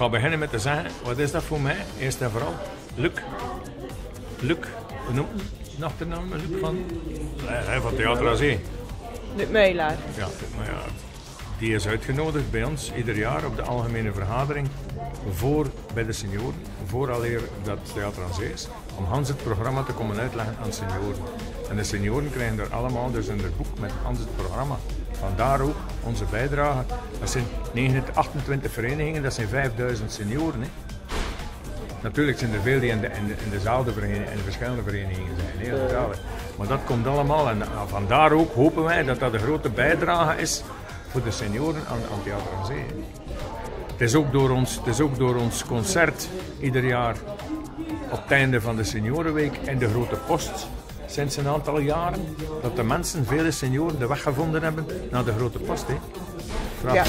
ga beginnen met te zeggen, wat is dat voor mij? Eerst en vooral, Luc. Luc, hoe noemt de achternaam? Luc van, eh, van Theater aan Zee. Luc Meulaar. Ja, maar ja, die is uitgenodigd bij ons ieder jaar op de algemene vergadering voor, bij de senioren, vooraleer dat Theater aan Zee is, om Hans het programma te komen uitleggen aan senioren. En de senioren krijgen er allemaal dus een boek met Hans het programma. Vandaar ook onze bijdrage. Dat zijn 29, 28 verenigingen, dat zijn 5000 senioren. Hè. Natuurlijk zijn er veel die in, de, in, de, in dezelfde vereniging, in de verschillende verenigingen zijn. Heel. Maar dat komt allemaal en ah, vandaar ook hopen wij dat dat een grote bijdrage is voor de senioren aan, aan Theater aan Zee. Het is, ook door ons, het is ook door ons concert ieder jaar op het einde van de seniorenweek in de Grote Post sinds een aantal jaren dat de mensen, vele senioren, de weg gevonden hebben naar de Grote Post. Hè. Ja.